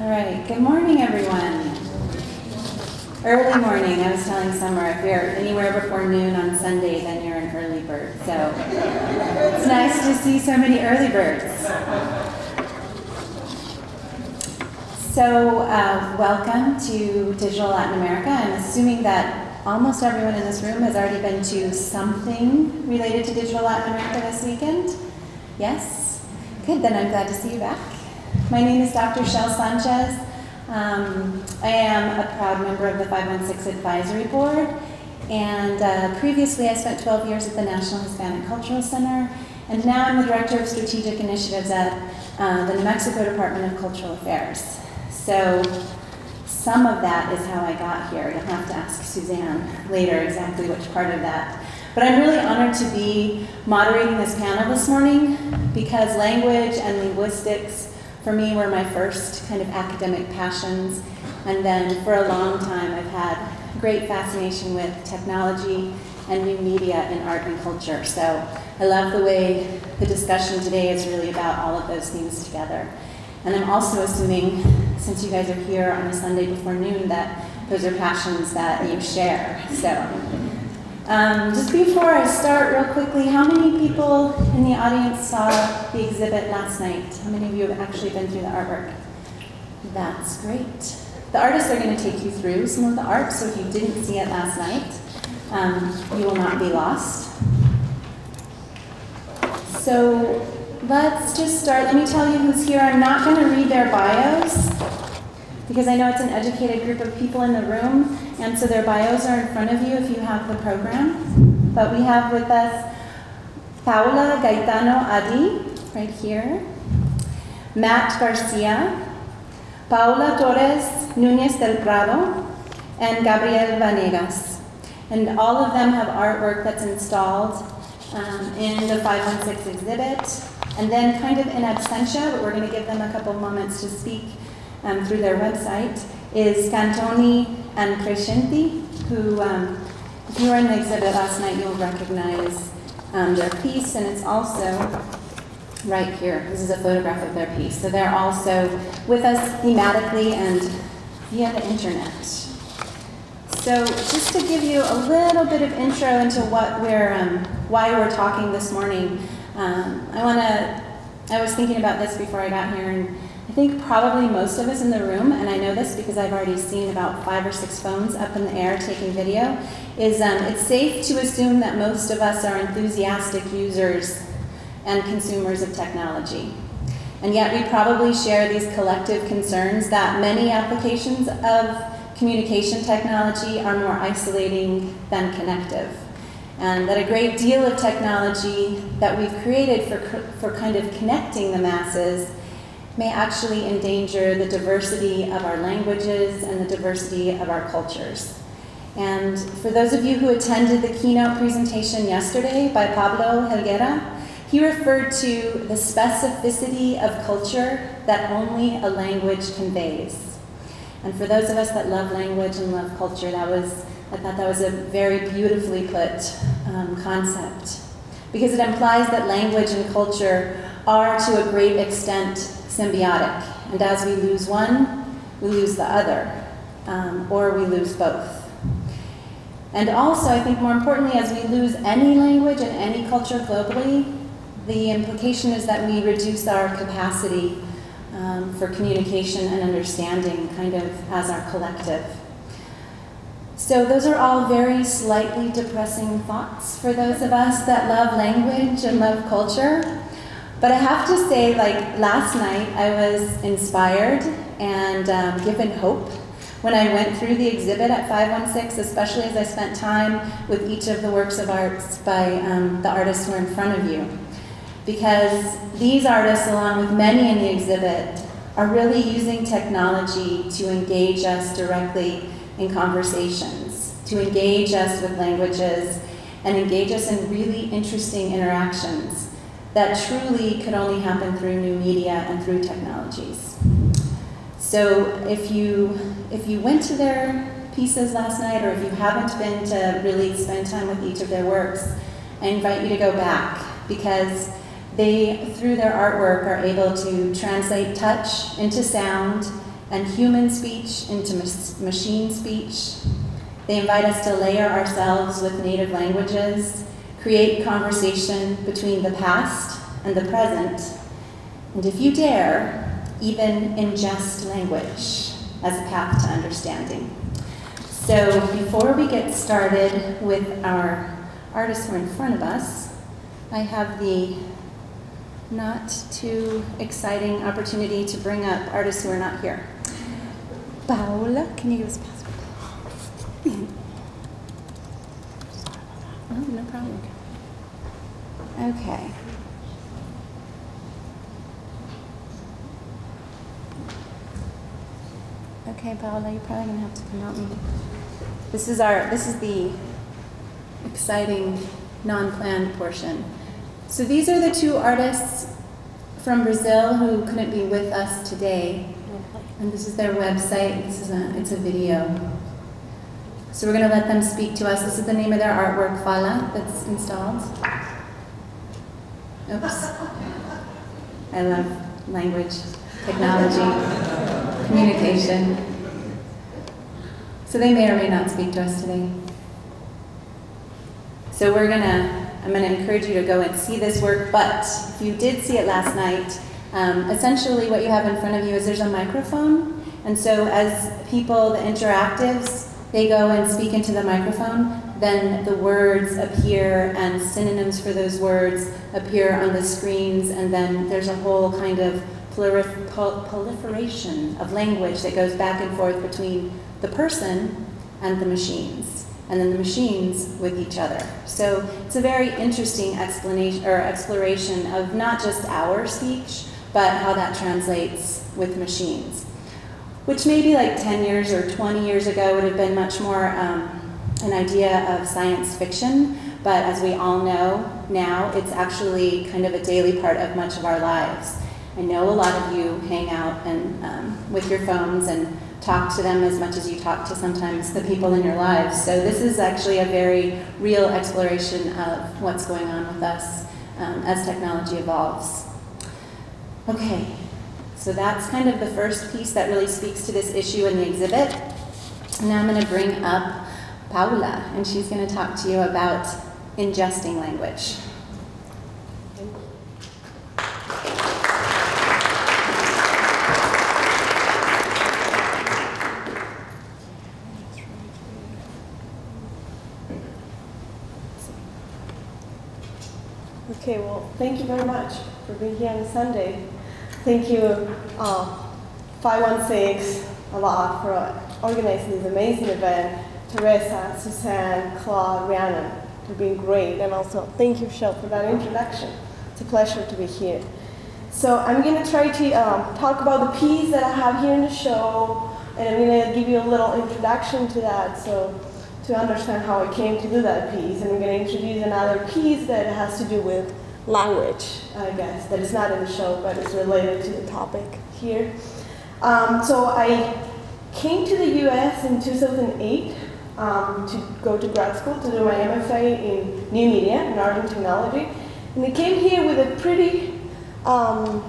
All right, good morning, everyone. Early morning, I was telling Summer, if you're anywhere before noon on Sunday, then you're an early bird. So it's nice to see so many early birds. So uh, welcome to Digital Latin America. I'm assuming that almost everyone in this room has already been to something related to Digital Latin America this weekend. Yes? Good, then I'm glad to see you back. My name is Dr. Shel Sanchez. Um, I am a proud member of the 516 Advisory Board, and uh, previously I spent 12 years at the National Hispanic Cultural Center, and now I'm the Director of Strategic Initiatives at uh, the New Mexico Department of Cultural Affairs. So some of that is how I got here. You'll have to ask Suzanne later exactly which part of that. But I'm really honored to be moderating this panel this morning because language and linguistics for me were my first kind of academic passions. And then for a long time, I've had great fascination with technology and new media in art and culture. So I love the way the discussion today is really about all of those things together. And I'm also assuming, since you guys are here on a Sunday before noon, that those are passions that you share. So um, just before I start, real quickly, how many people in the audience saw the exhibit last night? How many of you have actually been through the artwork? That's great. The artists are going to take you through some of the art, so if you didn't see it last night, um, you will not be lost. So let's just start. Let me tell you who's here. I'm not going to read their bios because I know it's an educated group of people in the room, and so their bios are in front of you if you have the program. But we have with us Paula Gaetano Adi, right here, Matt Garcia, Paola Torres Nuñez del Prado, and Gabriel Vanegas. And all of them have artwork that's installed um, in the 516 exhibit. And then kind of in absentia, but we're going to give them a couple moments to speak, um, through their website is Cantoni and Crescenti, who, um, if you were in the exhibit last night, you'll recognize um, their piece, and it's also right here. This is a photograph of their piece. So they're also with us thematically and via the internet. So just to give you a little bit of intro into what we're, um, why we're talking this morning, um, I want to, I was thinking about this before I got here, and I think probably most of us in the room, and I know this because I've already seen about five or six phones up in the air taking video, is um, it's safe to assume that most of us are enthusiastic users and consumers of technology. And yet we probably share these collective concerns that many applications of communication technology are more isolating than connective. And that a great deal of technology that we've created for, for kind of connecting the masses may actually endanger the diversity of our languages and the diversity of our cultures. And for those of you who attended the keynote presentation yesterday by Pablo Helguera, he referred to the specificity of culture that only a language conveys. And for those of us that love language and love culture, that was, I thought that was a very beautifully put um, concept. Because it implies that language and culture are to a great extent symbiotic. And as we lose one, we lose the other, um, or we lose both. And also, I think more importantly, as we lose any language and any culture globally, the implication is that we reduce our capacity um, for communication and understanding, kind of as our collective. So, those are all very slightly depressing thoughts for those of us that love language and love culture. But I have to say, like last night, I was inspired and um, given hope when I went through the exhibit at 516, especially as I spent time with each of the works of arts by um, the artists who are in front of you. Because these artists, along with many in the exhibit, are really using technology to engage us directly in conversations, to engage us with languages, and engage us in really interesting interactions that truly could only happen through new media and through technologies. So if you, if you went to their pieces last night, or if you haven't been to really spend time with each of their works, I invite you to go back because they, through their artwork, are able to translate touch into sound and human speech into machine speech. They invite us to layer ourselves with native languages, create conversation between the past and the present, and if you dare, even ingest language as a path to understanding. So before we get started with our artists who are in front of us, I have the not too exciting opportunity to bring up artists who are not here. Paula, can you give us a password? oh, no problem. Okay. Okay, Paula, you're probably gonna have to come help me. This is our this is the exciting non-planned portion. So these are the two artists from Brazil who couldn't be with us today. And this is their website. This is a it's a video. So we're going to let them speak to us. This is the name of their artwork, Fala, that's installed. Oops. I love language, technology, communication. So they may or may not speak to us today. So we're going to, I'm going to encourage you to go and see this work, but if you did see it last night, um, essentially what you have in front of you is there's a microphone, and so as people, the interactives, they go and speak into the microphone, then the words appear and synonyms for those words appear on the screens, and then there's a whole kind of proliferation of language that goes back and forth between the person and the machines, and then the machines with each other. So it's a very interesting explanation or exploration of not just our speech, but how that translates with machines which maybe like 10 years or 20 years ago would have been much more um, an idea of science fiction. But as we all know now, it's actually kind of a daily part of much of our lives. I know a lot of you hang out and um, with your phones and talk to them as much as you talk to sometimes the people in your lives. So this is actually a very real exploration of what's going on with us um, as technology evolves. Okay, so that's kind of the first piece that really speaks to this issue in the exhibit. Now I'm going to bring up Paula, and she's going to talk to you about ingesting language. Okay, well, thank you very much for being here on Sunday. Thank you, uh, 516, a lot for organizing this amazing event. Teresa, Suzanne, Claude, Rhiannon, for being great. And also, thank you, Shell, for that introduction. It's a pleasure to be here. So I'm going to try to um, talk about the piece that I have here in the show, and I'm going to give you a little introduction to that, so to understand how I came to do that piece. And I'm going to introduce another piece that has to do with language, I guess, that is not in the show, but is related to the topic here. Um, so I came to the US in 2008 um, to go to grad school to do my MFA in new media and art and technology. And I came here with a pretty um,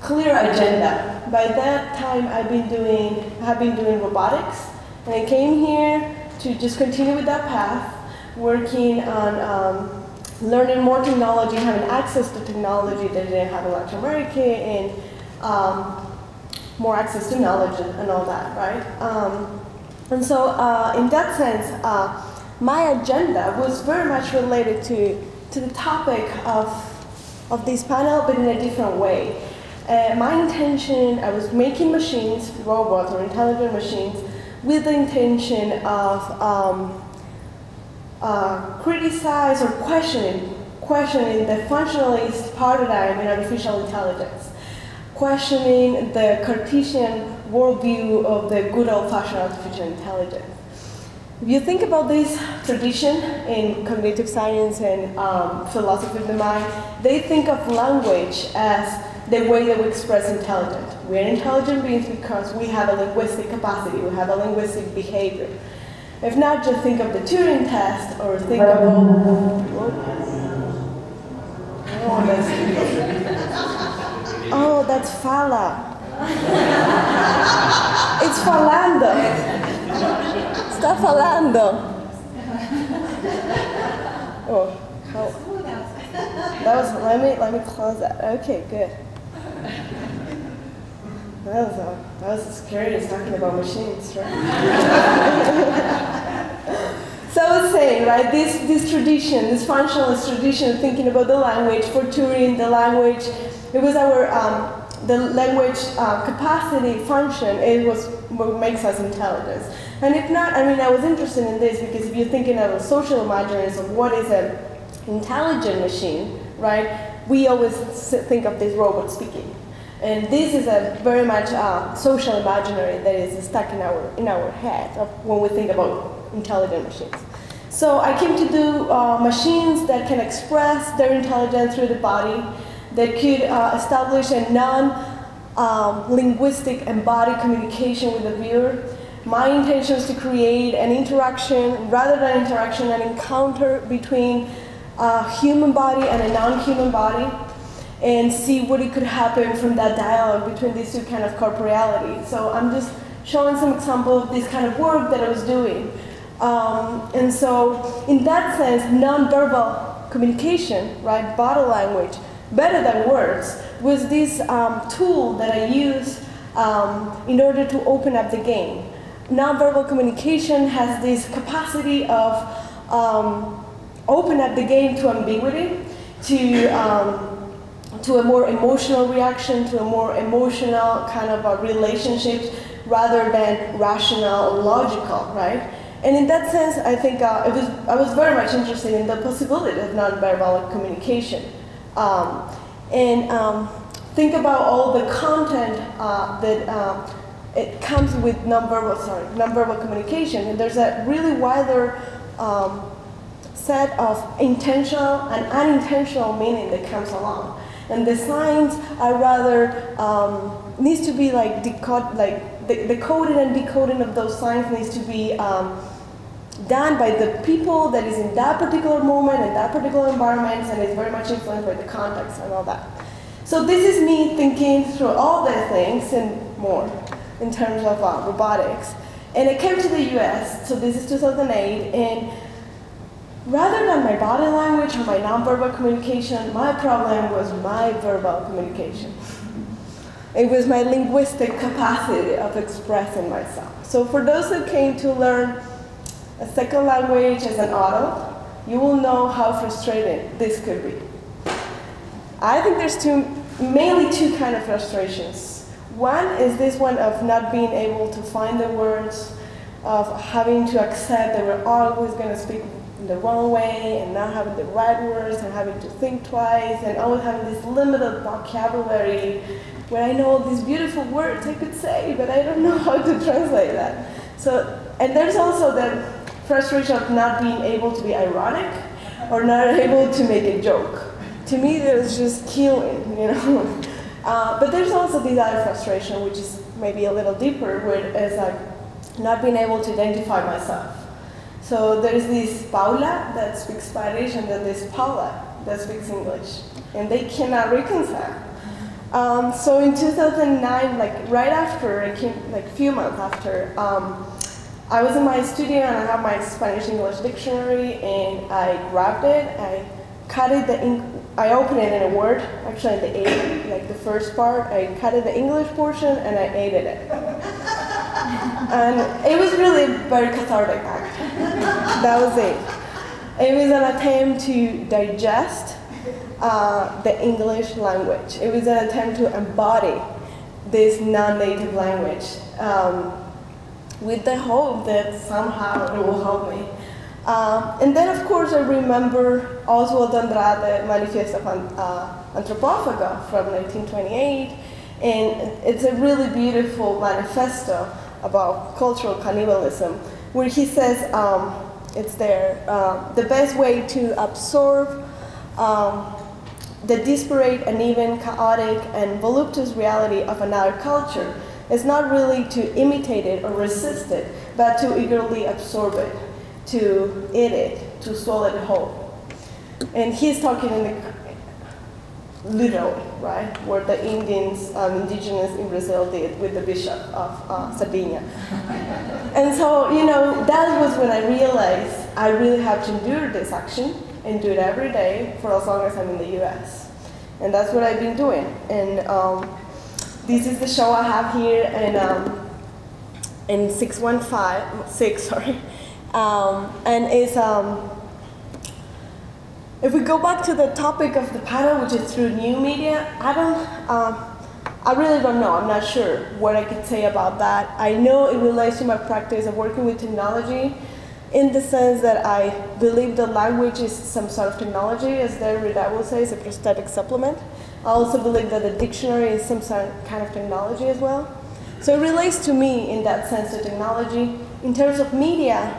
clear agenda. By that time, I've been doing, have been doing robotics, and I came here to just continue with that path, working on um, learning more technology, having access to technology that they didn't have in Latin America, and um, more access to knowledge and, all that, right? Um, and so, uh, in that sense, uh, my agenda was very much related to, to the topic of, of this panel, but in a different way. Uh, my intention, I was making machines, robots or intelligent machines, with the intention of um, uh, criticize or questioning, questioning the functionalist paradigm in artificial intelligence, questioning the Cartesian worldview of the good old-fashioned artificial intelligence. If you think about this tradition in cognitive science and um, philosophy of the mind, they think of language as the way that we express intelligence. We are intelligent beings because we have a linguistic capacity, we have a linguistic behavior. If not, just think of the Turing test or think of Oh, that's, oh, that's Fala. it's falando. Está falando. Oh, how? That was. Let me let me close that. Okay, good. That was uh, that was scary. It's talking about machines, right? so I was saying, right? This this tradition, this functionalist tradition, of thinking about the language for Turing, the language. It was our um, the language uh, capacity function. It was what makes us intelligent. And if not, I mean, I was interested in this because if you're thinking of a social imaginaries of what is an intelligent machine, right? We always think of this robot speaking. And this is a very much uh, social imaginary that is stuck in our, in our head when we think about intelligent machines. So I came to do uh, machines that can express their intelligence through the body, that could uh, establish a non-linguistic um, embodied communication with the viewer. My intention is to create an interaction, rather than interaction, an encounter between a human body and a non-human body and see what it could happen from that dialogue between these two kind of corporealities. So I'm just showing some example of this kind of work that I was doing. Um, and so in that sense, nonverbal communication, right, body language, better than words, was this um, tool that I use um, in order to open up the game. Nonverbal communication has this capacity of um, open up the game to ambiguity, to um, to a more emotional reaction, to a more emotional kind of a relationship rather than rational or logical, right? And in that sense, I think uh, it was, I was very much interested in the possibility of nonverbal communication. Um, and um, think about all the content uh, that uh, it comes with nonverbal, sorry, nonverbal communication. And there's a really wider um, set of intentional and unintentional meaning that comes along. And the signs are rather, um, needs to be like like the, the coding and decoding of those signs needs to be um, done by the people that is in that particular moment and that particular environment and is very much influenced by the context and all that. So this is me thinking through all the things and more in terms of uh, robotics. And I came to the US, so this is 2008, and rather than my body language or my nonverbal communication, my problem was my verbal communication. It was my linguistic capacity of expressing myself. So for those who came to learn a second language as an adult, you will know how frustrating this could be. I think there's two, mainly two kind of frustrations. One is this one of not being able to find the words, of having to accept that we're always going to speak the wrong way and not having the right words and having to think twice and always having this limited vocabulary where I know all these beautiful words I could say, but I don't know how to translate that. So, and there's also the frustration of not being able to be ironic or not able to make a joke. To me, it was just killing, you know. Uh, but there's also this other frustration, which is maybe a little deeper, where it's like not being able to identify myself. So there's this Paula that speaks Spanish, and then there's Paula that speaks English, and they cannot reconcile. Um, so in 2009, like right after, I came, like a few months after, um, I was in my studio and I have my Spanish English dictionary, and I grabbed it, I cut it, the I opened it in a Word, actually the A, like the first part, I cut it the English portion and I ate it. and it was really very cathartic. That was it. It was an attempt to digest uh, the English language. It was an attempt to embody this non-native language um, with the hope that somehow it will help me. Um, and then, of course, I remember Oswald Andrade, Manifesto uh, Antropophaga from 1928, and it's a really beautiful manifesto about cultural cannibalism, where he says, um, it's there, uh, the best way to absorb um, the disparate, uneven, chaotic, and voluptuous reality of another culture is not really to imitate it or resist it, but to eagerly absorb it, to eat it, to swallow it whole. And he's talking in the literally, right? What the Indians, um, indigenous in Brazil did with the bishop of uh, Sabina. and so, you know, that was when I realized I really have to endure this action and do it every day for as long as I'm in the US. And that's what I've been doing. And um, this is the show I have here in, um, in 615, 6, sorry. Um, and it's, um, if we go back to the topic of the panel, which is through new media, I don't, um, I really don't know. I'm not sure what I could say about that. I know it relates to my practice of working with technology in the sense that I believe that language is some sort of technology, as Derrida will say, is a prosthetic supplement. I also believe that the dictionary is some sort of kind of technology as well. So it relates to me in that sense to technology. In terms of media,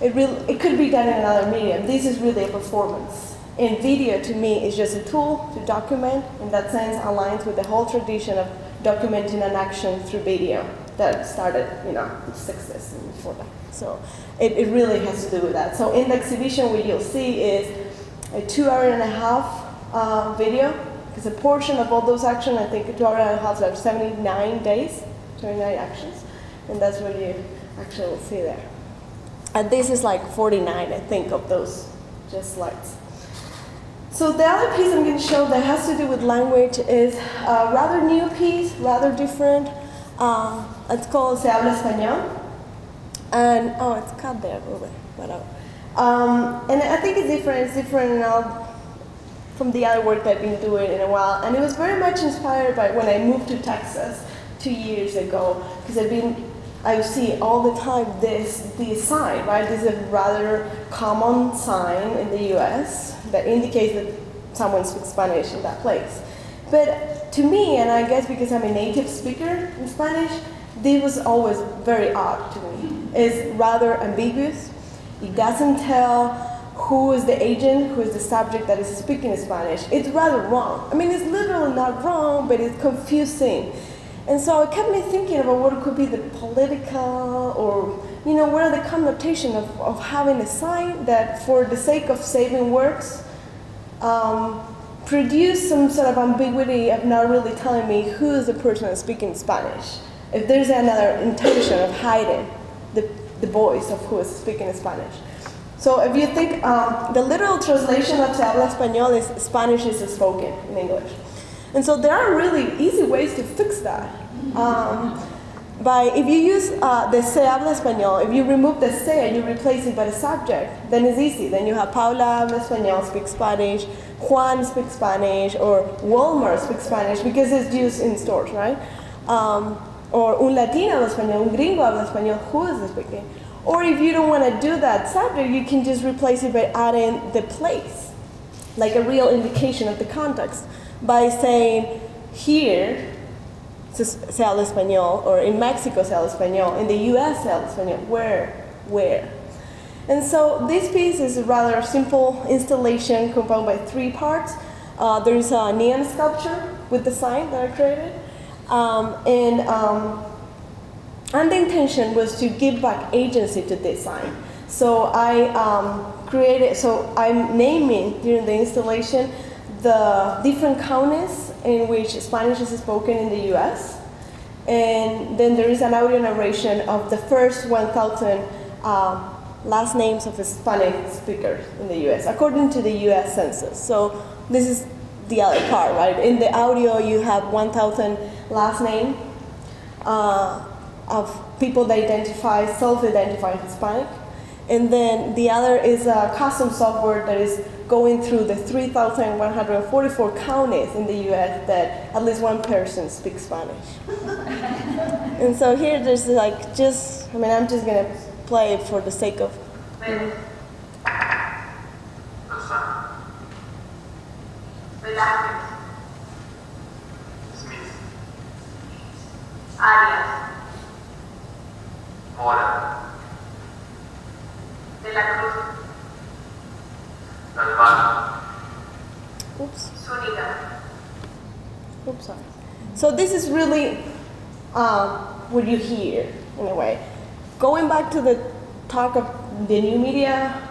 it, really, it could be done in another medium. This is really a performance. And video, to me, is just a tool to document. In that sense, aligns with the whole tradition of documenting an action through video that started, you know, the 60s and before that. So it, it really has to do with that. So in the exhibition, what you'll see is a two hour and a half uh, video, because a portion of all those actions, I think two hour and a half, are 79 days, 79 actions. And that's what you actually will see there. And this is like 49, I think, of those just slides. So the other piece I'm going to show that has to do with language is a rather new piece, rather different. Uh, it's called Se habla español. And, oh, it's cut there whatever. Um, and I think it's different, it's different uh, from the other work that I've been doing in a while. And it was very much inspired by when I moved to Texas two years ago, because I've been I see all the time this, this sign, right? This is a rather common sign in the US that indicates that someone speaks Spanish in that place. But to me, and I guess because I'm a native speaker in Spanish, this was always very odd to me. It's rather ambiguous. It doesn't tell who is the agent, who is the subject that is speaking Spanish. It's rather wrong. I mean, it's literally not wrong, but it's confusing. And so it kept me thinking about what could be the political or, you know, what are the connotation of, of having a sign that for the sake of saving works, um, produce some sort of ambiguity of not really telling me who is the person speaking Spanish. If there's another intention of hiding the, the voice of who is speaking Spanish. So if you think, um, the literal translation of se habla español is Spanish is spoken in English. And so there are really easy ways to fix that. Um, by if you use uh, the se habla español, if you remove the se and you replace it by the subject, then it's easy. Then you have Paula habla español, speaks Spanish, Juan speaks Spanish, or Walmart speaks Spanish because it's used in stores, right? Um, or un latino habla español, un gringo habla español, who is speaking? Or if you don't want to do that subject, you can just replace it by adding the place, like a real indication of the context by saying here se habla español, or in Mexico se habla español, in the US se habla español, where, where. And so this piece is a rather simple installation composed by three parts. Uh, there is a neon sculpture with the sign that I created. Um, and, um, and the intention was to give back agency to this sign. So I um, created, so I'm naming during the installation the different counties in which Spanish is spoken in the US. And then there is an audio narration of the first 1,000 uh, last names of Hispanic speakers in the US, according to the US Census. So this is the other part, right? In the audio, you have 1,000 last name uh, of people that identify, self-identify as Hispanic. And then the other is a custom software that is going through the 3,144 counties in the US that at least one person speaks Spanish. and so here there's like just, I mean, I'm just gonna play it for the sake of. You Arias. Mora. De la Cruz. Oops. Oops, sorry. So this is really uh, what you hear in a way. Going back to the talk of the new media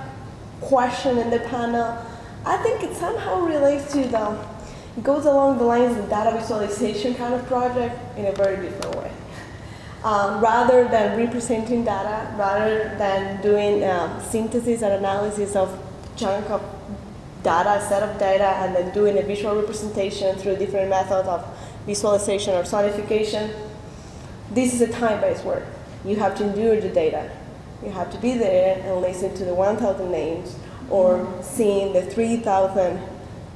question in the panel, I think it somehow relates to the it goes along the lines of data visualization kind of project in a very different way. Um, rather than representing data, rather than doing um, synthesis and analysis of chunk of data, set of data, and then doing a visual representation through different methods of visualization or sonification, this is a time-based work. You have to endure the data. You have to be there and listen to the 1,000 names or seeing the 3,000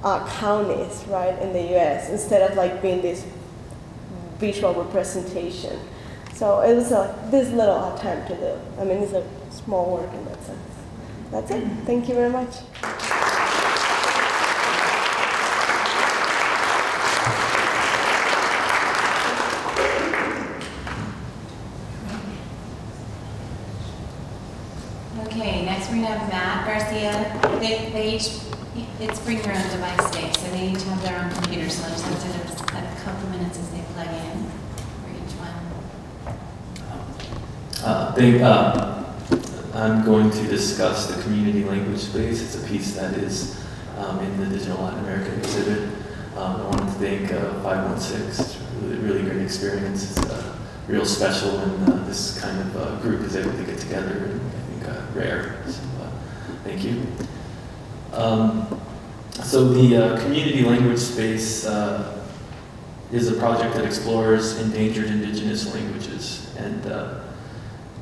uh, counties, right, in the U.S. instead of like being this visual representation. So it was a, this little attempt to do. I mean, it's a small work in that sense. That's it. Thank you very much. Okay, next we're gonna have Matt Garcia. They, they each, it's bring your own device day, so they each have their own computer, so I'll just have a couple minutes as they plug in for each one. Uh, uh, I'm going to discuss the community language space. It's a piece that is um, in the Digital Latin America exhibit. Um, I wanted to thank uh, 516. It's a really, great experience. It's uh, real special when uh, this kind of uh, group is able to get together and I think uh, rare. So thank you. Um, so the uh, community language space uh, is a project that explores endangered indigenous languages and uh,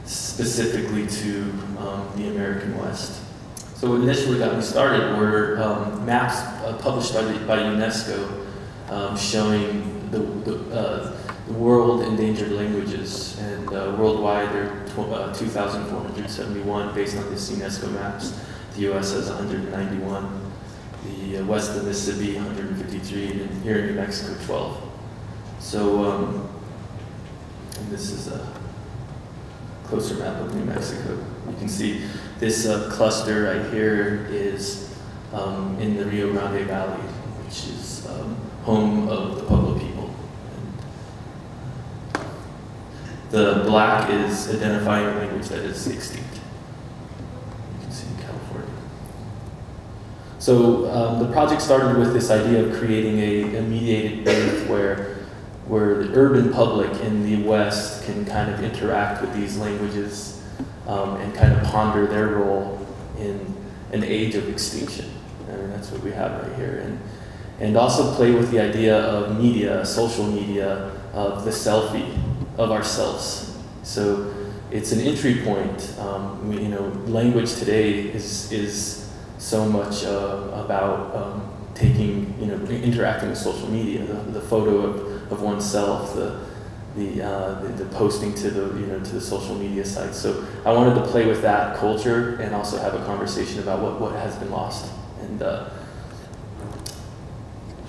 specifically to um, the American West. So initially got me started were um, maps uh, published by, the, by UNESCO um, showing the, the, uh, the world endangered languages, and uh, worldwide there are tw- uh, 2,471 based on these UNESCO maps the U.S. has 191, the uh, west of Mississippi 153, and here in New Mexico 12. So, um, and this is a closer map of New Mexico. You can see this uh, cluster right here is um, in the Rio Grande Valley, which is um, home of the Pueblo people. And the black is identifying language that is 60. So um, the project started with this idea of creating a, a mediated booth where where the urban public in the West can kind of interact with these languages um, and kind of ponder their role in an age of extinction. And that's what we have right here. And, and also play with the idea of media, social media, of the selfie, of ourselves. So it's an entry point. Um, you know, language today is, is so much uh, about um, taking, you know, interacting with social media, the, the photo of of oneself, the the, uh, the, the posting to the you know to the social media sites. So I wanted to play with that culture and also have a conversation about what, what has been lost. And uh,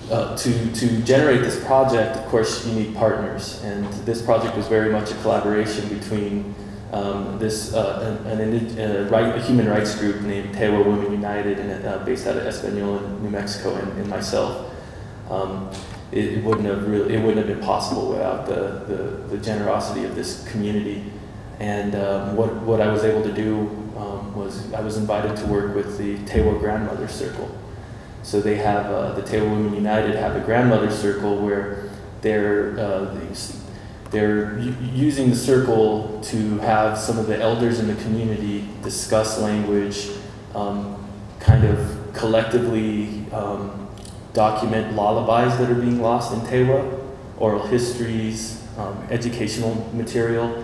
uh, to to generate this project, of course, you need partners. And this project was very much a collaboration between um, this uh, an, an, right, a human rights group named Tewa Women United, and uh, based out of Espanola, New Mexico, and, and myself. Um, it, it, wouldn't have really, it wouldn't have been possible without the, the, the generosity of this community. And um, what, what I was able to do um, was I was invited to work with the Tewa Grandmother Circle. So they have, uh, the Tewa Women United have a grandmother circle where they're, uh, they're using the circle to have some of the elders in the community discuss language, um, kind of collectively um, document lullabies that are being lost in Tewa, oral histories, um, educational material.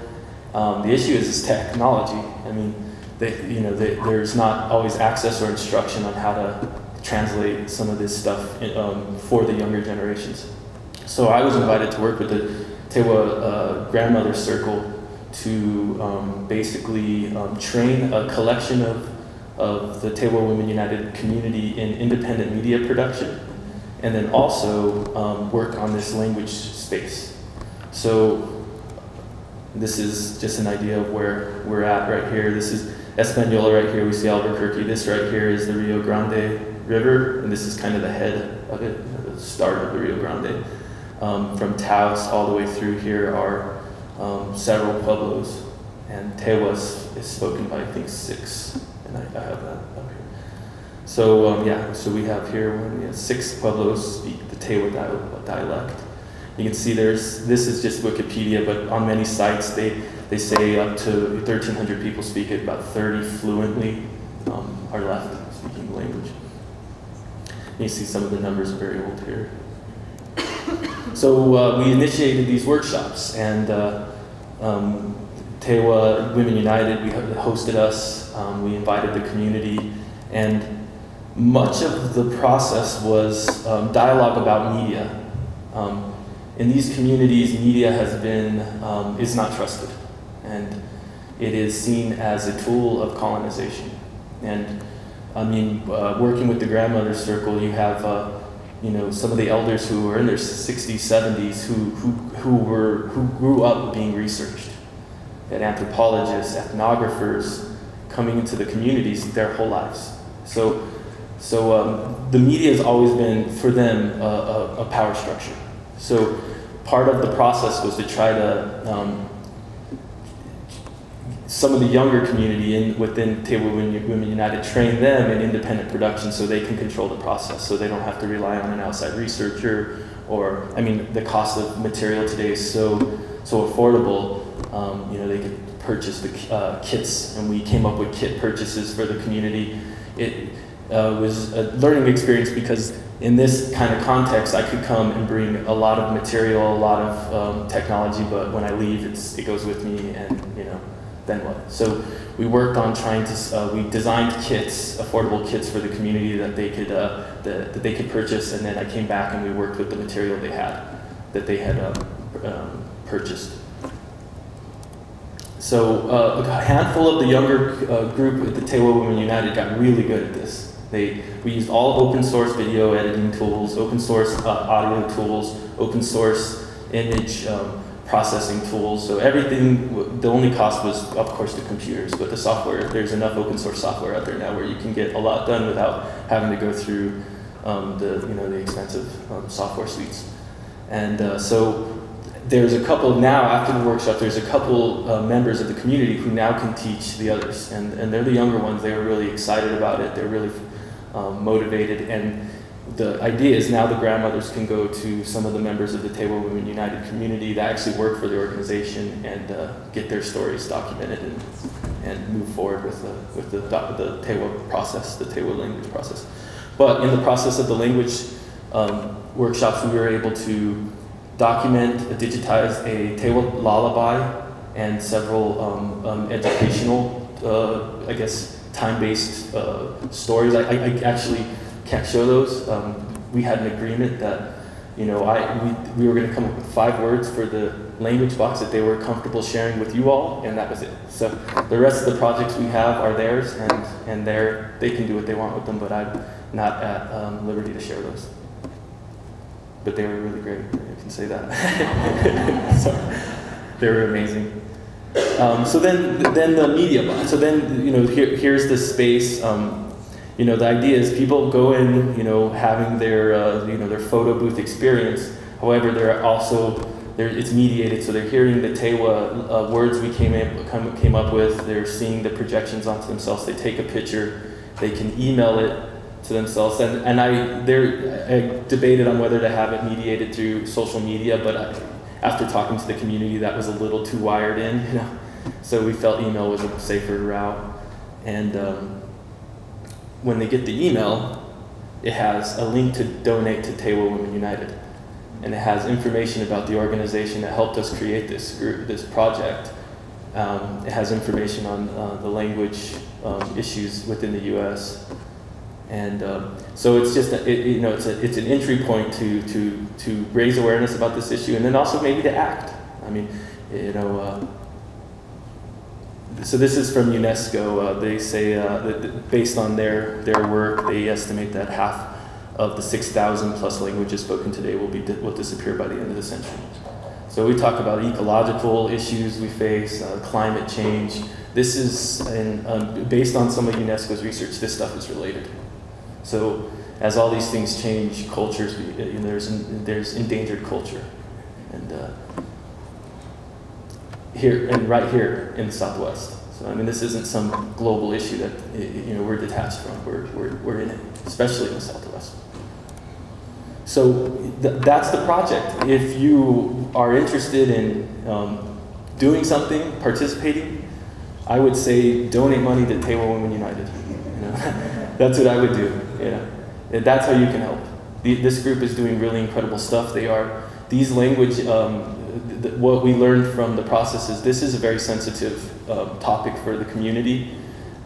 Um, the issue is, is technology. I mean, they, you know, they, there's not always access or instruction on how to translate some of this stuff in, um, for the younger generations. So I was invited to work with the Tewa Grandmother Circle to um, basically um, train a collection of, of the Tewa Women United community in independent media production and then also um, work on this language space. So this is just an idea of where we're at right here. This is Espanola right here. We see Albuquerque. This right here is the Rio Grande River, and this is kind of the head of it, the start of the Rio Grande. Um, from Taos all the way through here are um, several pueblos, and Tewas is spoken by I think six, and I, I have that up here. So um, yeah, so we have here we have six pueblos speak the the Tewa dialect. You can see there's, this is just Wikipedia, but on many sites they, they say up to 1,300 people speak it, about 30 fluently um, are left speaking the language. You see some of the numbers are very old here. So uh, we initiated these workshops, and uh, um, Tewa Women United we hosted us. Um, we invited the community, and much of the process was um, dialogue about media. Um, in these communities, media has been, um, is not trusted. And it is seen as a tool of colonization. And I mean, uh, working with the grandmother circle, you have, uh, you know, some of the elders who were in their 60s, 70s, who, who, who, were, who grew up being researched. That anthropologists, ethnographers coming into the communities their whole lives. So, so um, the media has always been, for them, a, a, a power structure. So part of the process was to try to um, some of the younger community in, within Tewa Women United train them in independent production so they can control the process, so they don't have to rely on an outside researcher or, I mean, the cost of material today is so, so affordable, um, you know, they could purchase the uh, kits and we came up with kit purchases for the community. It uh, was a learning experience because in this kind of context, I could come and bring a lot of material, a lot of um, technology, but when I leave, it's, it goes with me, and you know, then what? So we worked on trying to, uh, we designed kits, affordable kits for the community that they could, uh, that, that, they could purchase, and then I came back and we worked with the material they had, that they had um, um, purchased. So uh, a handful of the younger uh, group at the Tewa Women United got really good at this. They, we used all open source video editing tools, open source uh, audio tools, open source image um, processing tools. So everything, the only cost was, of course, the computers, but the software, there's enough open source software out there now where you can get a lot done without having to go through um, the, you know, the expensive um, software suites. And uh, so there's a couple now after the workshop there's a couple uh, members of the community who now can teach the others and, and they're the younger ones they are really excited about it they're really um, motivated. And the idea is now the grandmothers can go to some of the members of the Tewa Women United community that actually work for the organization and uh, get their stories documented and, and move forward with the, with the, the Tewa process, the Tewa language process. But in the process of the language um, workshops, we were able to document, digitize a Tewa lullaby and several um, um, educational, uh, I guess, time-based uh, stories. I, I, actually can't show those. Um, we had an agreement that, you know, I, we, we were going to come up with five words for the language box that they were comfortable sharing with you all, and that was it. So the rest of the projects we have are theirs, and, and they they can do what they want with them, but I'm not at um, liberty to share those. But they were really great, I can say that. so they were amazing. Um, so then, then the media bot. So then, you know, here, here's the space. Um, you know, the idea is people go in, you know, having their, uh, you know, their photo booth experience. However, they're also, they're, it's mediated, so they're hearing the Tewa uh, words we came, in, came up with. They're seeing the projections onto themselves. They take a picture. They can email it to themselves. And, and I, I debated on whether to have it mediated through social media, but I, after talking to the community, that was a little too wired in, you know. So we felt email was a safer route. And um, when they get the email, it has a link to donate to Tewa Women United. And it has information about the organization that helped us create this group, this project. Um, it has information on uh, the language um, issues within the U.S. And um, so it's just, a, it, you know, it's, a, it's an entry point to, to, to raise awareness about this issue and then also maybe to act. I mean, you know, uh, so this is from UNESCO. Uh, they say uh, that based on their, their work, they estimate that half of the 6,000 plus languages spoken today will, be, will disappear by the end of the century. So we talk about ecological issues we face, uh, climate change. This is, in, um, based on some of UNESCO's research, this stuff is related. So as all these things change, cultures, there's, there's endangered culture. And uh, here, and right here in the Southwest. So I mean, this isn't some global issue that you know we're detached from. We're, we're, we're in it, especially in the Southwest. So th- that's the project. If you are interested in um, doing something, participating, I would say donate money to Tewa Women United. You know? that's what I would do. Know? And that's how you can help. The, this group is doing really incredible stuff. They are these language. Um, th- what we learned from the process is this is a very sensitive uh, topic for the community.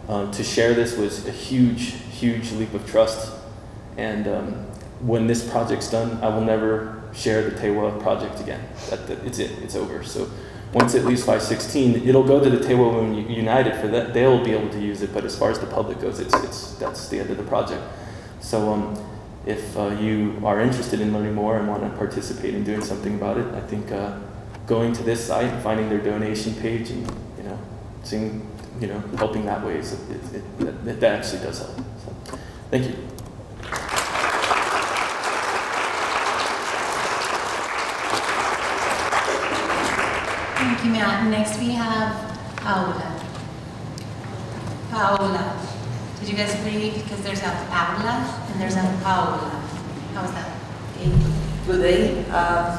Um, to share this was a huge, huge leap of trust. And um, when this project's done, I will never share the Tewa project again. That, that, it's it. It's over. So once it leaves 516, it'll go to the Tewa United for that. They'll be able to use it. But as far as the public goes, it's, it's that's the end of the project. So um, if uh, you are interested in learning more and want to participate in doing something about it, I think uh, going to this site, finding their donation page, and you know, seeing, you know, helping that way is it, it, that actually does help. So, thank you. Thank you, Matt. Next we have Paula. Paula. Did you guys read? Because there's a Paula and there's a Paula. How was that? Good day. Um,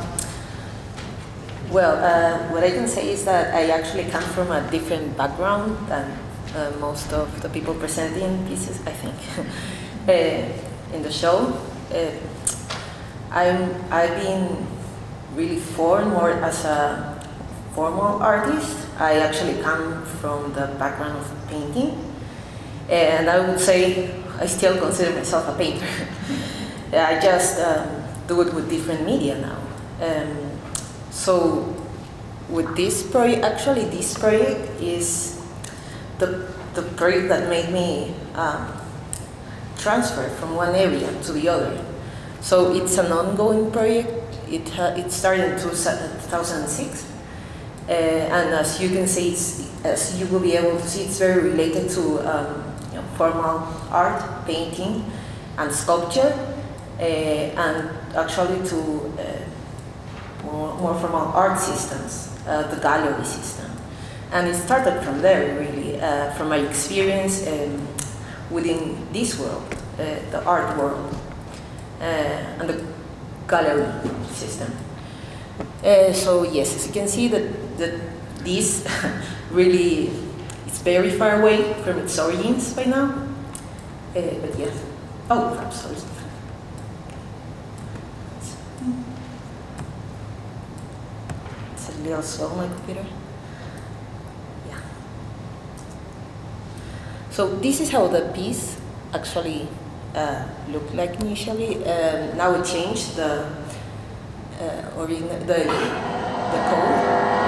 well, uh, what I can say is that I actually come from a different background than uh, most of the people presenting pieces, I think, uh, in the show. Uh, I'm, I've been really formed more as a formal artist. I actually come from the background of painting, and I would say I still consider myself a painter. I just um, do it with different media now. Um, so with this project, actually this project is the, the project that made me um, transfer from one area to the other. So it's an ongoing project. It, it started in 2006. Uh, and as you can see, as you will be able to see, it's very related to um, formal art, painting, and sculpture, uh, and actually to uh, more, more, formal art systems, uh, the gallery system. And it started from there, really, uh, from my experience um, within this world, uh, the art world, and the gallery system. so yes, as you can see, that, that this really is very far away from its origins by now. but yes. Oh, I'm sorry. It's a little slow, my computer. Yeah. So this is how the piece actually uh, looked like initially. Um, now we changed the uh, the the code.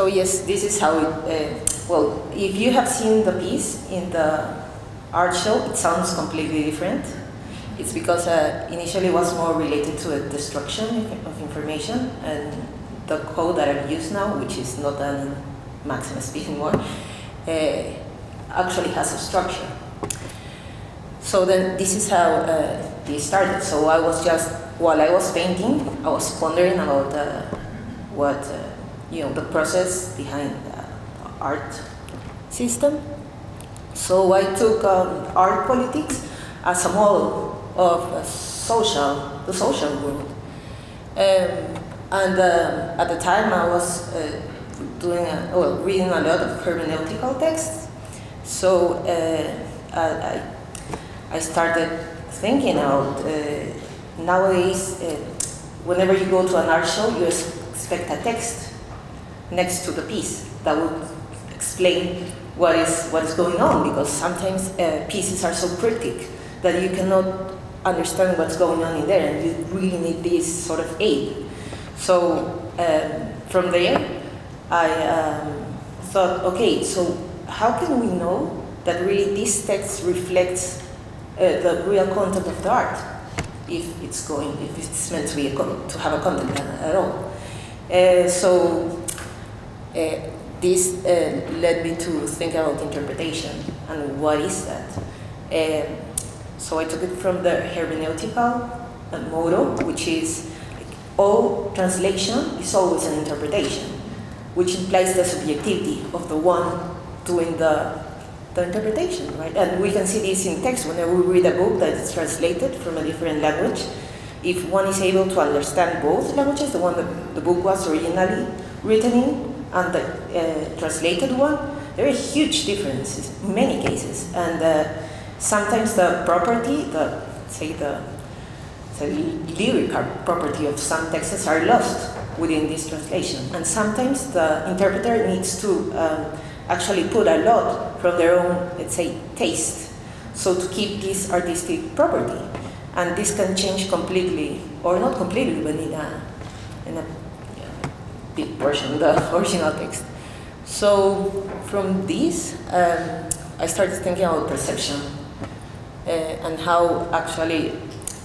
So yes, this is how it, uh, well, if you have seen the piece in the art show, it sounds completely different. It's because uh, initially it was more related to a destruction of information and the code that I use now, which is not in maximum speed anymore, uh, actually has a structure. So then this is how uh, this started. So I was just, while I was painting, I was pondering about uh, what you know, the process behind the art system. So I took um, art politics as a model of social, the social world. Um, and uh, at the time I was uh, doing, a, well, reading a lot of hermeneutical texts. So uh, I, I started thinking out, nowadays, whenever you go to an art show, you expect a text next to the piece that would explain what is what is going on because sometimes uh, pieces are so cryptic that you cannot understand what's going on in there, and you really need this sort of aid. So um, from there, I um, thought, okay, so how can we know that really this text reflects uh, the real content of the art, if it's going, if it's meant to be a to have a content at all? Uh, so uh, this uh, led me to think about interpretation and what is that. Um, so I took it from the hermeneutical motto, which is like, all translation is always an interpretation, which implies the subjectivity of the one doing the, the interpretation, right? And we can see this in text whenever we read a book that is translated from a different language. If one is able to understand both languages, the one that the book was originally written in and the uh, translated one, there are huge differences in many cases. And uh, sometimes the property, the say the, the lyrical property of some texts are lost within this translation. And sometimes the interpreter needs to um, actually put a lot from their own, let's say, taste, so to keep this artistic property. And this can change completely, or not completely, but in a, in a big portion, the original text. So from this, um, I started thinking about perception uh, and how actually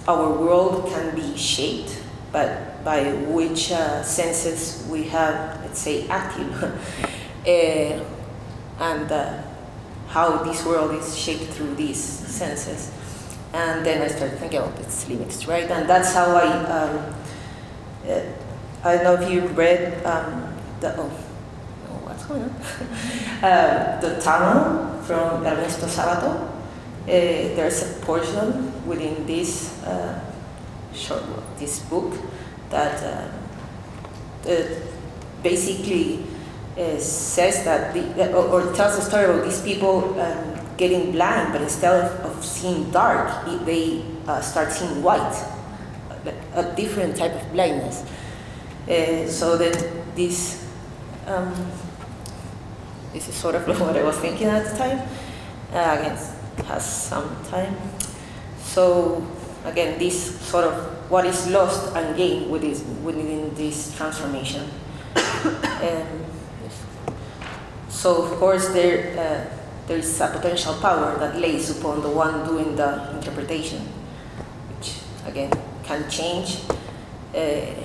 our world can be shaped but by which uh, senses we have, let's say, active, uh, and uh, how this world is shaped through these senses. And then I started thinking about its limits, right? And that's how I, um, uh, I don't know if you read um, the, oh, oh, what's going on? uh, the Tunnel from Ernesto Sabato. Uh, there's a portion within this uh, short this book that uh, uh, basically uh, says that, the, or, or, tells a story about these people um, getting blind, but instead of, of seeing dark, they start seeing white, a different type of blindness. So that this um, this is sort of what I was thinking at the time. Uh, again, has some time. So again, this sort of what is lost and gained within, within this transformation. um, so of course there, uh, there is a potential power that lays upon the one doing the interpretation, which again can change uh,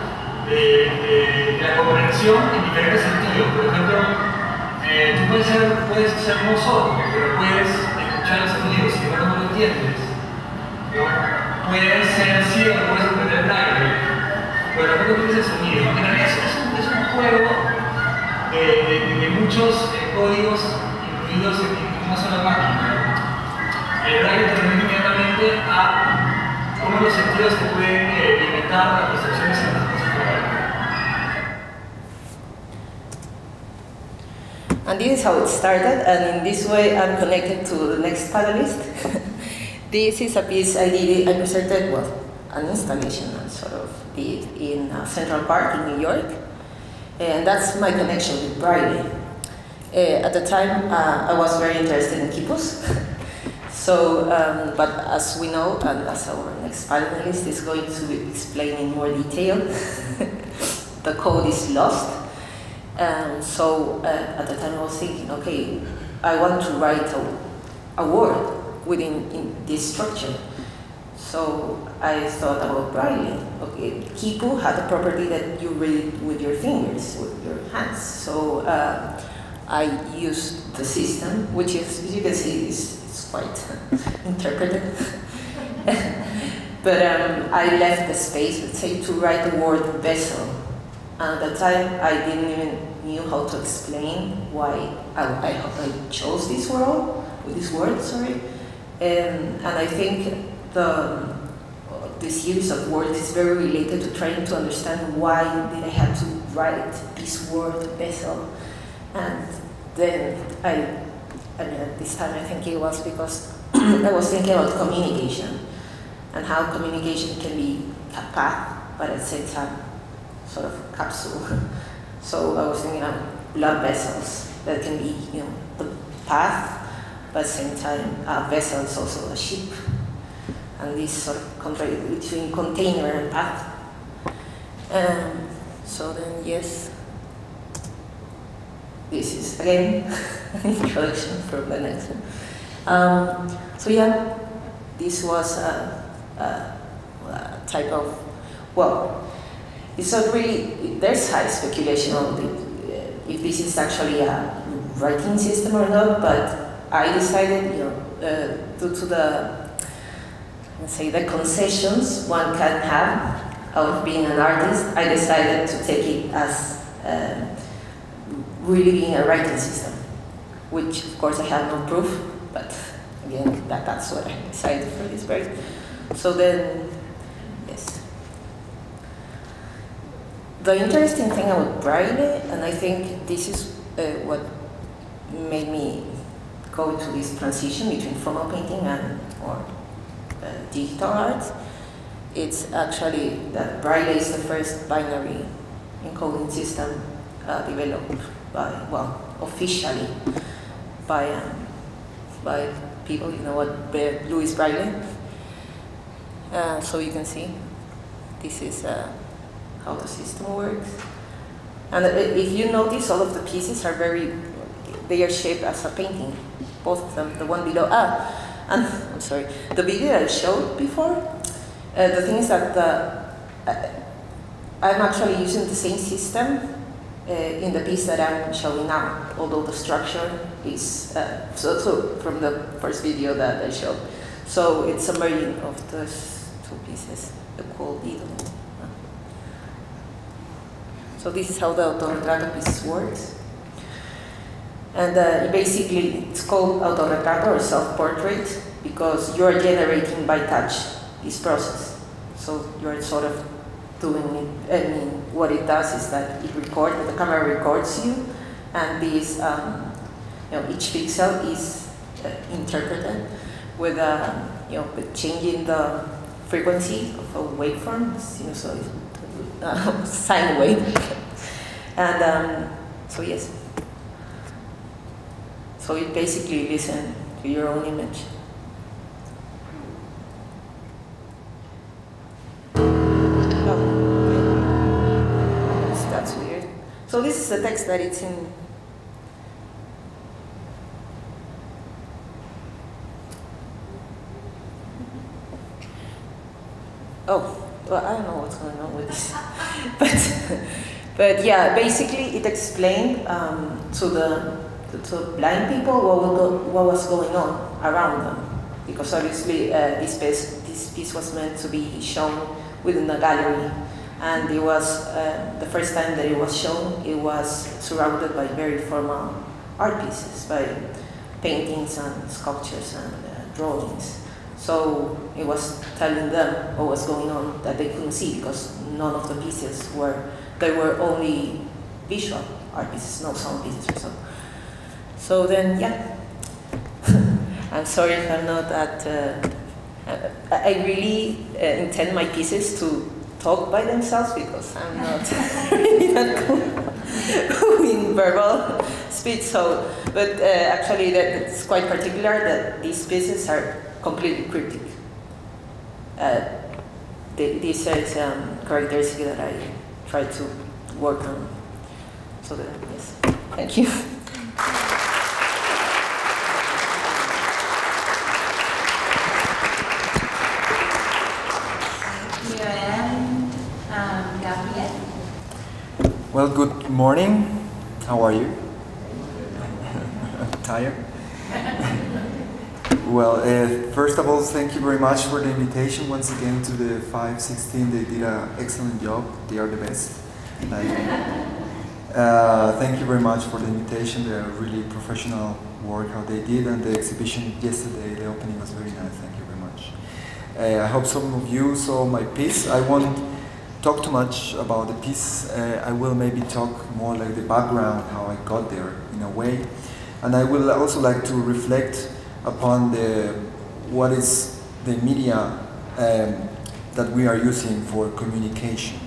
de, de, de, la comprensión en diferentes sentidos. Por ejemplo, eh, tú puedes ser, puedes ser sordo, pero puedes escuchar el sonido si no lo entiendes. Puedes ser ciego, puedes entender el aire pero no tienes el sonido. En realidad es un, un juego de, de, muchos eh, códigos incluidos en, una sola máquina. El radio te remite inmediatamente a cómo los sentidos te pueden eh, limitar las percepciones en las And this is how it started, and in this way I'm connected to the next panelist. this is a piece I did, I presented, well, an installation, sort of did in uh, Central Park in New York. And that's my connection with Braille. Uh, at the time, uh, I was very interested in quipus. so, um, but as we know, and as our next panelist is going to explain in more detail, the code is lost. And so uh, at the time I was thinking, okay, I want to write a, a word within this structure. So I thought about Braille. Okay, Quipu had the property that you read with your fingers, with your hands. So uh, I used the system, which is, as you can see, is quite interpreted. but um, I left the space, let's say, to write the word vessel. And at the time, I didn't even knew how to explain why I, I, I chose this word, with this word, sorry. Um, and I think the this series of words is very related to trying to understand why did I have to write this word vessel, and then I, Mean, at this time I think it was because I was thinking about communication and how communication can be a path, but at the same time, sort of capsule. so I was thinking of blood vessels that can be, you know, the path, but at the same time, a vessel is also a ship. And this sort of contrast between container and path. Um, so then, yes, this is again an introduction for the next one. Um, so yeah, this was a, a, a, type of, well, it's not really, there's high speculation on the, if this is actually a writing system or not, but I decided, you know, uh, due to the, let's say, the concessions one can have of being an artist, I decided to take it as uh, really being a writing system, which of course I have no proof, but again, that, that's what I decided for this break. So then, yes. The interesting thing about Braille, and I think this is uh, what made me go to this transition between formal painting and or uh, digital art, it's actually that Braille is the first binary encoding system uh, developed by, well, officially by, um, by people, you know what, Louis Braille. Uh, so you can see, this is uh, how the system works. And if you notice, all of the pieces are very, they are shaped as a painting, both of them, the one below. Ah, and I'm sorry, the video I showed before, uh, the thing is that the, uh, I'm actually using the same system uh, in the piece that I'm showing now, although the structure is, uh, so, so from the first video that I showed. So it's a merging of those two pieces, the cold needle. So this is how the autorretrato piece works. And uh, basically, it's called autorretrato or self-portrait because you are generating by touch this process. So you're sort of doing it. I mean, what it does is that it records, the camera records you, and this, um, you know, each pixel is uh, interpreted with a, you know, with changing the frequency of a waveform, sinusoid, uh, sine wave, and um, so yes. So you basically listen to your own image. Oh, that's weird. So this is the text that it's in. Oh, well, I don't know what's going on with this, but but yeah, basically it explained um, to the to blind people what, go, what was going on around them. Because obviously uh, this, piece, this piece was meant to be shown within the gallery. And it was, uh, the first time that it was shown, it was surrounded by very formal art pieces, by paintings and sculptures and uh, drawings. So it was telling them what was going on that they couldn't see because none of the pieces were, they were only visual art pieces, no sound pieces or so. So then, yeah. I'm sorry if I'm not at. Uh, I really uh, intend my pieces to talk by themselves because I'm not really good in verbal speech. So, but uh, actually, that it's quite particular that these pieces are completely cryptic. Uh, this is um, characteristic that I try to work on. So that, yes, thank you. Well, good morning. How are you? Tired? well, uh, first of all, thank you very much for the invitation once again to the 516. They did an excellent job. They are the best. Like, uh, thank you very much for the invitation. They are really professional work how they did, and the exhibition yesterday, the opening was very nice. Thank you very much. Uh, I hope some of you saw my piece. I won't talk too much about the piece. Uh, I will maybe talk more like the background, how I got there in a way. And I will also like to reflect upon the what is the media um, that we are using for communication.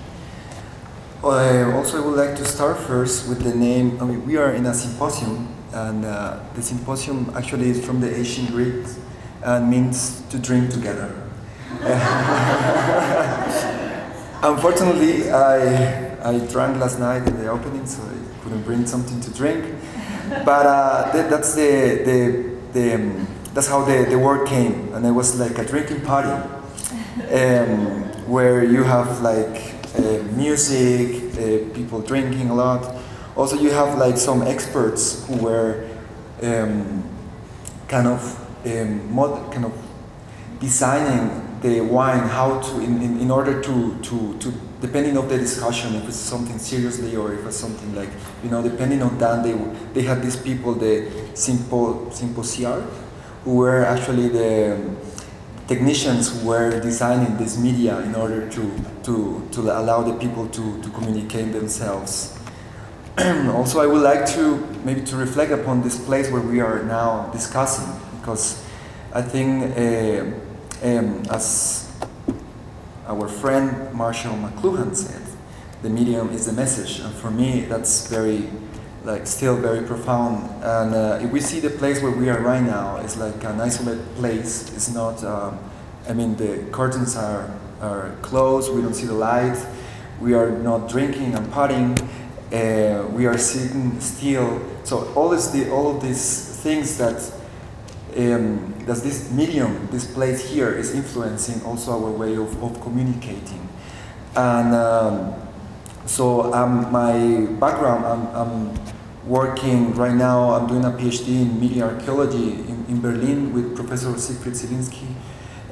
Uh, also, I would like to start first with the name. I mean, we are in a symposium, and uh, the symposium actually is from the ancient Greek and means to drink together. Unfortunately, I, I drank last night in the opening, so I couldn't bring something to drink. But uh, that, that's the, the, the um, that's how the, the word came, and it was like a drinking party, um, where you have like uh, music, uh, people drinking a lot. Also, you have like some experts who were um, kind of um, mod, kind of designing the wine, how to, in, in, in order to, to, to, depending on the discussion, if it's something seriously or if it's something like, you know, depending on that, they, they had these people, the simple, symposiar, who were actually the technicians who were designing this media in order to, to, to allow the people to, to communicate themselves. also, I would like to maybe to reflect upon this place where we are now discussing, because I think uh, um, as our friend Marshall McLuhan said, the medium is the message, and for me that's very, like, still very profound. And uh, if we see the place where we are right now, it's like an isolated place. It's not. Um, I mean, the curtains are are closed. We don't see the light. We are not drinking and partying. Uh, we are sitting still. So all this, the, all of these things that um, that this medium, this place here, is influencing also our way of, of communicating. And um, so um, my background, I'm, I'm, working right now, I'm doing a PhD in media archaeology in, in Berlin with Professor Siegfried Zielinski.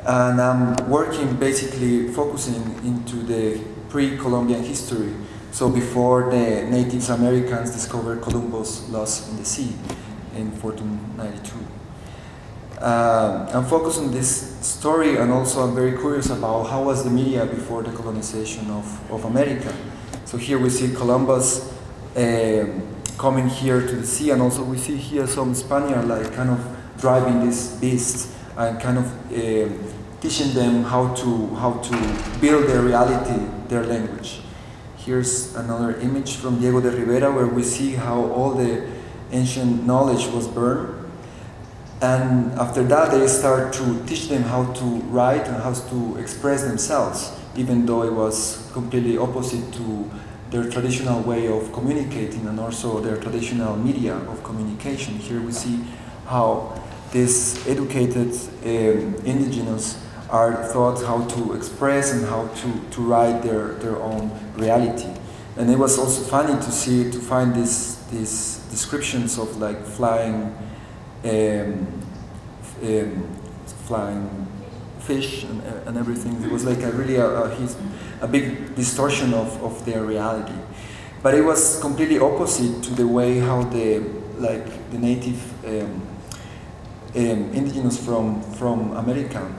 And I'm working basically focusing into the pre-Columbian history. So before the Native Americans discovered Columbus lost in the sea in 1492. Uh, I'm focused on this story and also I'm very curious about how was the media before the colonization of, of America. So here we see Columbus uh, coming here to the sea and also we see here some Spaniard like kind of driving this beast and kind of uh, teaching them how to, how to build their reality, their language. Here's another image from Diego de Rivera where we see how all the ancient knowledge was burned and after that, they start to teach them how to write and how to express themselves, even though it was completely opposite to their traditional way of communicating and also their traditional media of communication. Here we see how these educated um, indigenous are taught how to express and how to, to write their, their own reality. And it was also funny to see, to find these, these descriptions of like flying um, um, flying fish and, and, everything. It was like a really a, a, a, big distortion of, of their reality. But it was completely opposite to the way how the like the native um, um, indigenous from from America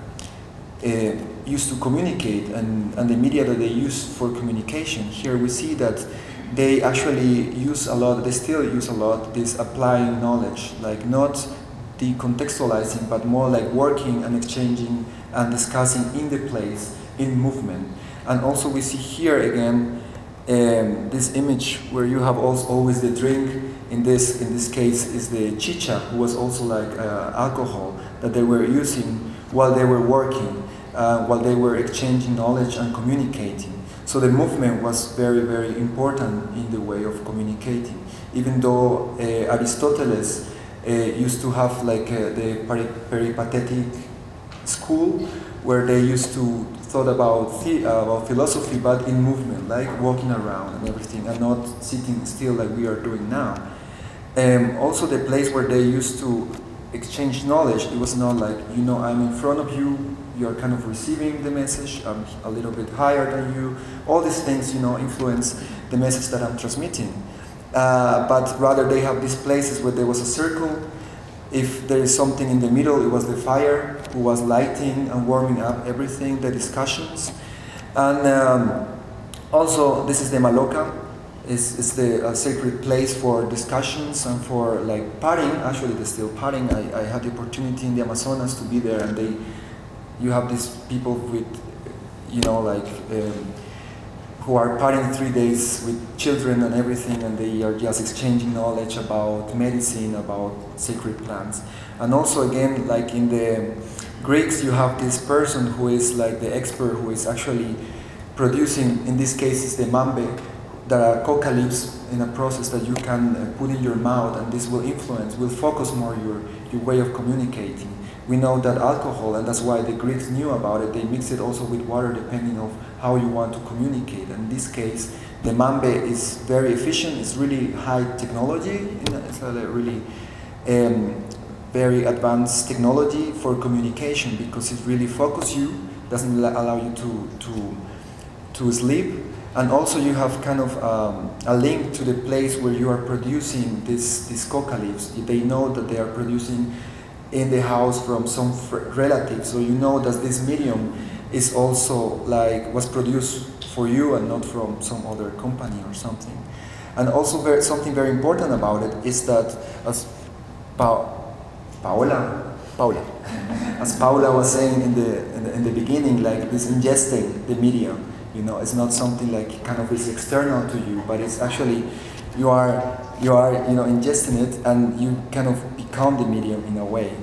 uh, used to communicate and, and the media that they use for communication. Here we see that they actually use a lot, they still use a lot this applying knowledge, like not decontextualizing, but more like working and exchanging and discussing in the place, in movement. And also we see here again um, this image where you have also always the drink. In this, in this case, is the chicha, who was also like uh, alcohol that they were using while they were working, uh, while they were exchanging knowledge and communicating. So the movement was very, very important in the way of communicating. Even though uh, Aristoteles uh, used to have like uh, the peripatetic school where they used to thought about the, about philosophy but in movement like walking around and everything and not sitting still like we are doing now um, also the place where they used to exchange knowledge it was not like you know i'm in front of you you're kind of receiving the message i'm a little bit higher than you all these things you know influence the message that i'm transmitting uh, but rather they have these places where there was a circle If there is something in the middle, it was the fire who was lighting and warming up everything, the discussions. And um, also, this is the Maloca. It's, it's the uh, sacred place for discussions and for like partying. Actually, they're still partying. I, I had the opportunity in the Amazonas to be there, and they, you have these people with, you know, like um, who are partying three days with children and everything, and they are just exchanging knowledge about medicine, about sacred plants. And also, again, like in the Greeks, you have this person who is like the expert who is actually producing, in this case, is the mambe, that are coca leaves in a process that you can uh, put in your mouth, and this will influence, will focus more your, your way of communicating. We know that alcohol, and that's why the Greeks knew about it, they mix it also with water depending on how you want to communicate. In this case, the mambe is very efficient, it's really high technology, it's a really um, very advanced technology for communication because it really focuses you, doesn't allow you to, to, to sleep, and also you have kind of um, a link to the place where you are producing this, these coca leaves. They know that they are producing in the house from some relative, so you know that this medium is also like was produced for you and not from some other company or something. And also very, something very important about it is that as pa Paola, Paula, as Paula was saying in the, in the, in the beginning, like this ingesting the medium, you know, it's not something like kind of is external to you, but it's actually you are you are you know ingesting it and you kind of become the medium in a way.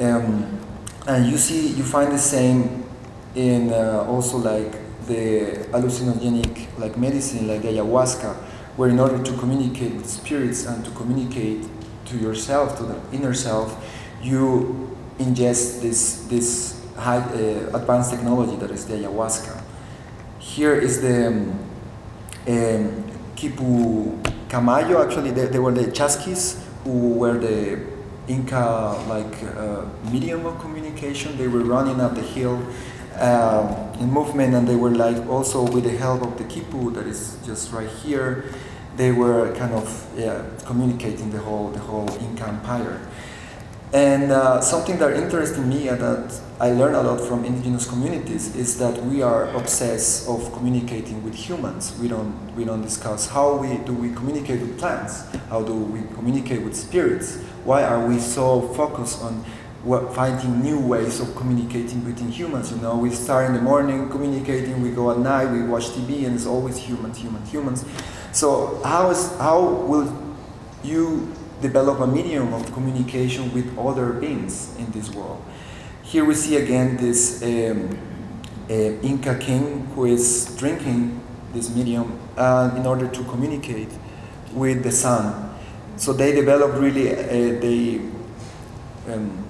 Um, and you see, you find the same in uh, also like the hallucinogenic like medicine, like the ayahuasca, where in order to communicate with spirits and to communicate to yourself, to the inner self, you ingest this this high uh, advanced technology that is the ayahuasca. Here is the um, um, Quipu Camayo. Actually, they, they were the Chasquis who were the Inca like uh, medium of communication. They were running up the hill um, in movement, and they were like also with the help of the Quipu that is just right here. They were kind of yeah, communicating the whole the whole Inca Empire. And uh, something that interested me and that I learned a lot from indigenous communities is that we are obsessed of communicating with humans. We don't, we don't discuss how we, do we communicate with plants? How do we communicate with spirits? Why are we so focused on finding new ways of communicating between humans? You know, we start in the morning communicating, we go at night, we watch TV, and it's always humans, humans, humans. So how, is, how will you develop a medium of communication with other beings in this world. Here we see again this um, uh, Inca king who is drinking this medium uh, in order to communicate with the sun. So they develop really, uh, they, um,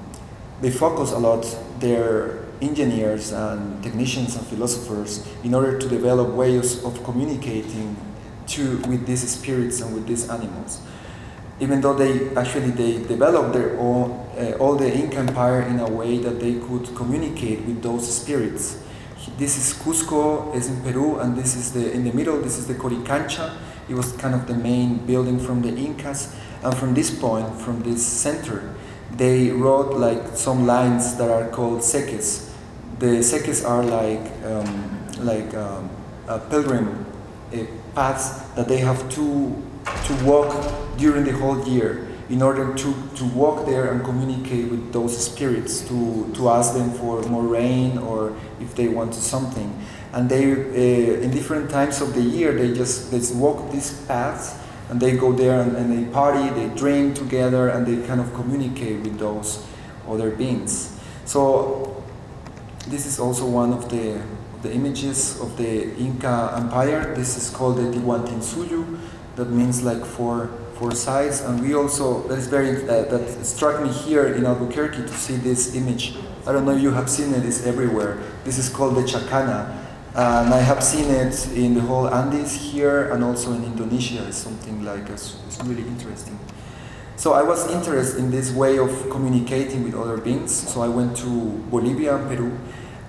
they focus a lot their engineers and technicians and philosophers in order to develop ways of communicating to, with these spirits and with these animals even though they actually they developed their own uh, all the Inca Empire in a way that they could communicate with those spirits. This is Cusco, is in Peru, and this is the in the middle. This is the Coricancha. It was kind of the main building from the Incas, and from this point, from this center, they wrote like some lines that are called ceques. The ceques are like um, like um, a pilgrim uh, paths that they have to to walk during the whole year in order to, to walk there and communicate with those spirits, to, to ask them for more rain or if they want something. And they, uh, in different times of the year, they just, they walk these paths and they go there and, and, they party, they drink together, and they kind of communicate with those other beings. So this is also one of the, the images of the Inca Empire. This is called the Tawantinsuyu that means like four four sides. And we also that is very uh, that struck me here in Albuquerque to see this image. I don't know if you have seen it. It's everywhere. This is called the Chacana. And I have seen it in the whole Andes here and also in Indonesia. It's something like it's, it's really interesting. So I was interested in this way of communicating with other beings. So I went to Bolivia, and Peru,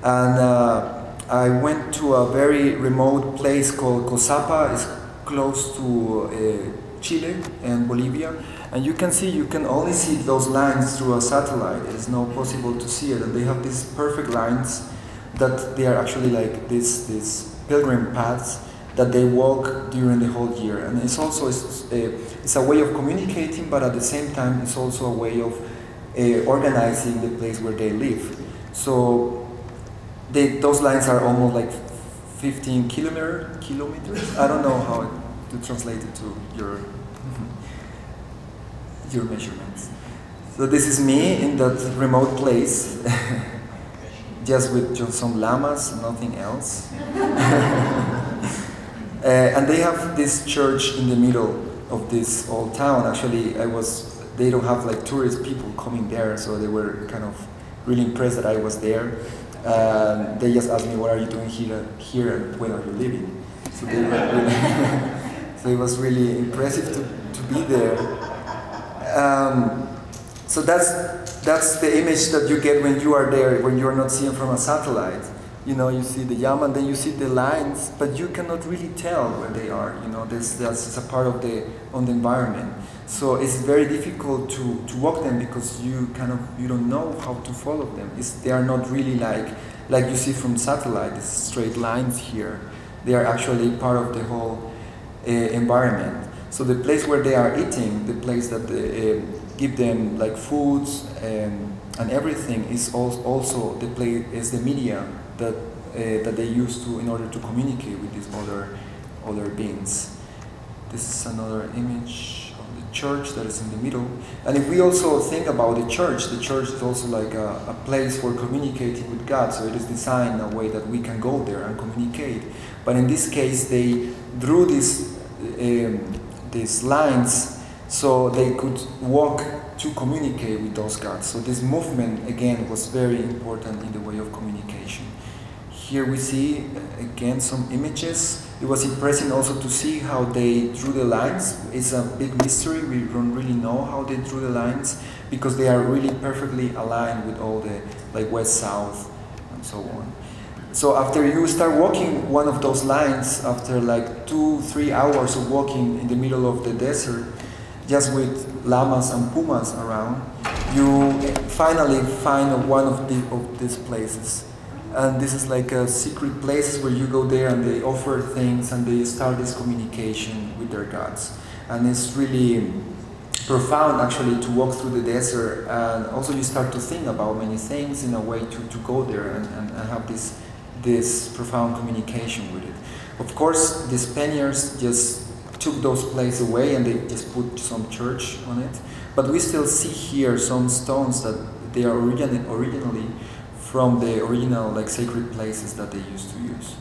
and uh, I went to a very remote place called Cosapa. It's close to uh, Chile and Bolivia, And you can see, you can only see those lines through a satellite. It is not possible to see it. And they have these perfect lines that they are actually like this, this pilgrim paths that they walk during the whole year. And it's also a, it's a way of communicating, but at the same time, it's also a way of uh, organizing the place where they live. So they, those lines are almost like 15 kilometer, kilometers. I don't know how to translate it to your your measurements. So this is me in that remote place, just with just some llamas, nothing else. uh, and they have this church in the middle of this old town. Actually, I was. They don't have like tourist people coming there, so they were kind of really impressed that I was there. Um, they just asked me, "What are you doing here? Here, when are you leaving?" So, they really, so it was really impressive to, to be there. Um, so that's that's the image that you get when you are there, when you are not seeing from a satellite. You know, you see the yam and then you see the lines, but you cannot really tell where they are. You know, this that's a part of the on the environment. So it's very difficult to, to walk them because you kind of you don't know how to follow them. It's, they are not really like like you see from satellite, these straight lines here. They are actually part of the whole uh, environment. So the place where they are eating, the place that they, uh, give them like foods and, and everything is also the place is the media that uh, that they use to in order to communicate with these other other beings. This is another image of the church that is in the middle. And if we also think about the church, the church is also like a, a, place for communicating with God. So it is designed in a way that we can go there and communicate. But in this case, they drew these, um, these lines so they could walk to communicate with those gods. So this movement, again, was very important in the way of communication. Here we see, again, some images it was impressive also to see how they drew the lines. It's a big mystery. We don't really know how they drew the lines because they are really perfectly aligned with all the like west south and so on. So after you start walking one of those lines, after like two three hours of walking in the middle of the desert, just with llamas and pumas around, you finally find one of, the, of these places. And this is like a secret place where you go there and they offer things and they start this communication with their gods. And it's really profound actually to walk through the desert. And also you start to think about many things in a way to, to go there and, and, and have this this profound communication with it of course the spaniards just took those places away and they just put some church on it but we still see here some stones that they are originally, originally from the original like sacred places that they used to use.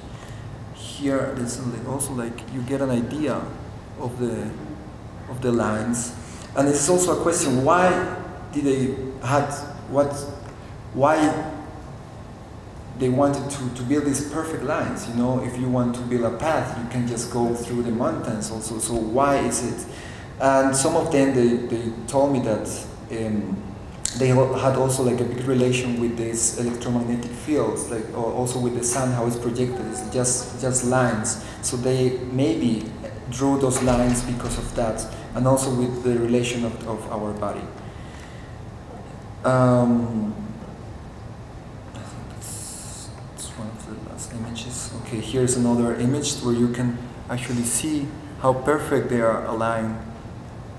Here, there's also like you get an idea of the of the lines, and it's also a question: Why did they had what? Why they wanted to, to build these perfect lines? You know, if you want to build a path, you can just go through the mountains also. So why is it? And some of them they, they told me that. Um, they had also like a big relation with these electromagnetic fields, like also with the sun, how it's projected. It's just just lines. So they maybe drew those lines because of that, and also with the relation of, of our body. Um, I think that's, that's one images. Okay, here's another image where you can actually see how perfect they are aligned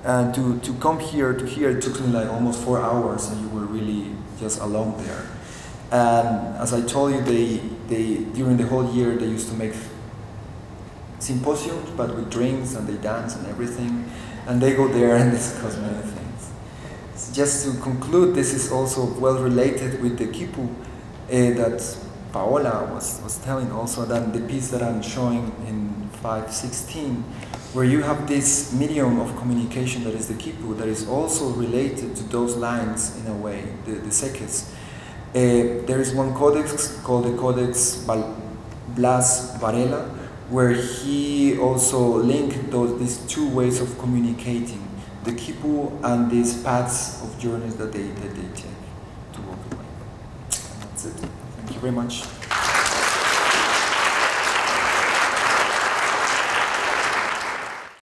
and to, to come here to here, it took me like almost four hours, and you were really just alone there. And as I told you, they, they during the whole year they used to make symposiums, but with drinks and they dance and everything. And they go there and discuss many things. So just to conclude, this is also well related with the quipu uh, that Paola was, was telling also that the piece that I'm showing in 516 where you have this medium of communication that is the quipu that is also related to those lines in a way, the, the ceques. Uh, there is one codex called the Codex Blas Valera, where he also linked those, these two ways of communicating, the quipu and these paths of journeys that they, that they take to walk away. And that's it. Thank you very much.